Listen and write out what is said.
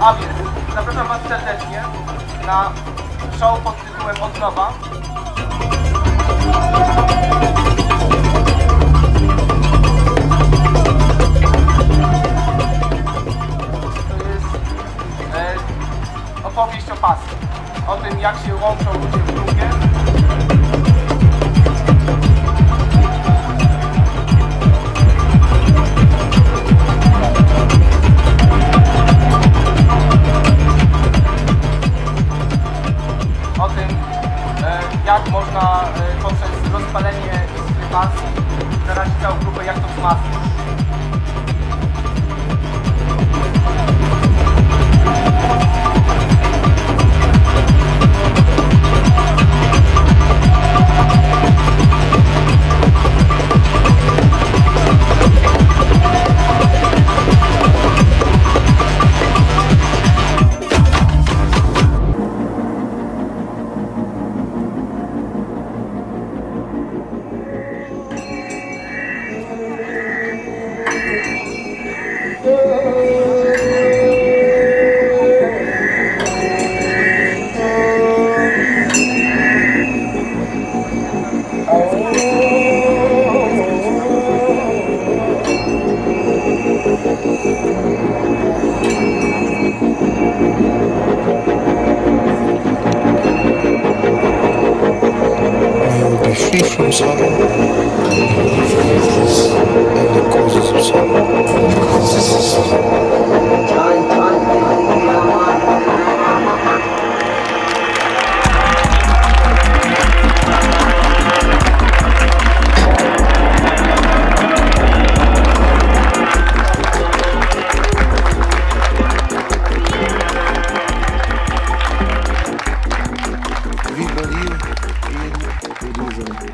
A więc zapraszam Was serdecznie na show pod tytułem Od. To jest e, opowieść o pasji. O tym, jak się łączą ludzie w grupie. Pasji zarazić całą grupę, jak to wzmacniać. be from sorrow.